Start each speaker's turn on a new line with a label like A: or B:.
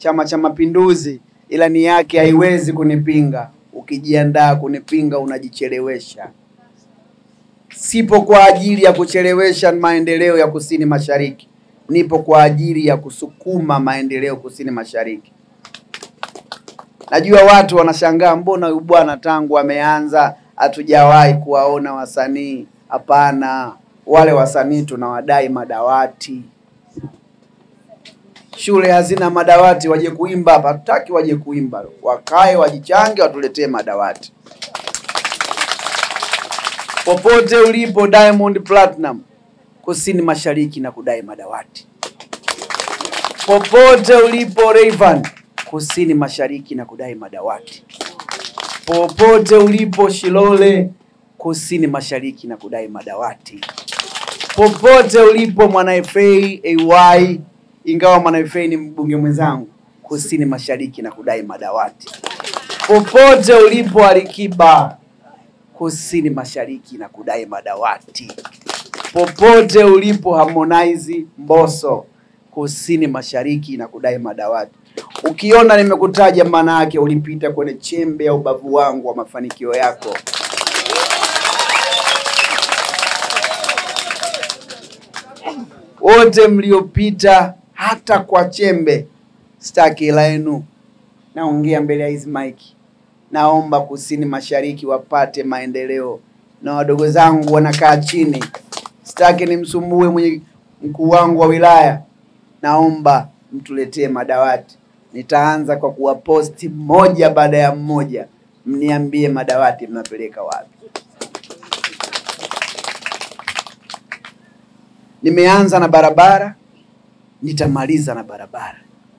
A: Chama cha Mapinduzi ilani yake haiwezi kunipinga. Ukijiandaa kunipinga unajichelewesha. Sipo kwa ajili ya kuchelewesha maendeleo ya kusini mashariki, nipo kwa ajili ya kusukuma maendeleo kusini mashariki. Najua watu wanashangaa, mbona huyu bwana tangu ameanza hatujawahi kuwaona wasanii. Hapana, wale wasanii tunawadai madawati. Shule hazina madawati, waje kuimba hapa. Hatutaki waje kuimba, wakae wajichange, watuletee madawati. Popote ulipo Diamond Platinum kusini mashariki na kudai madawati. Popote ulipo Rayvanny kusini mashariki na kudai madawati. Popote ulipo Shilole kusini mashariki na kudai madawati. Popote ulipo Mwana FA AY, ingawa Mwanaifei ni mbunge mwenzangu, kusini mashariki na kudai madawati. Popote ulipo Alikiba kusini mashariki na kudai madawati. Popote ulipo Harmonize Mbosso kusini mashariki na kudai madawati. Ukiona nimekutaja, maana yake ulipita kwenye chembe ya ubavu wangu wa mafanikio yako. Wote mliopita hata kwa chembe, staki hela yenu. Naongea mbele ya hizi maiki, naomba kusini mashariki wapate maendeleo, na wadogo zangu wanakaa chini, sitaki nimsumbue mwenye mkuu wangu wa wilaya, naomba mtuletee madawati. Nitaanza kwa kuwaposti mmoja baada ya mmoja, mniambie madawati mnapeleka wapi. Nimeanza na barabara, nitamaliza na barabara.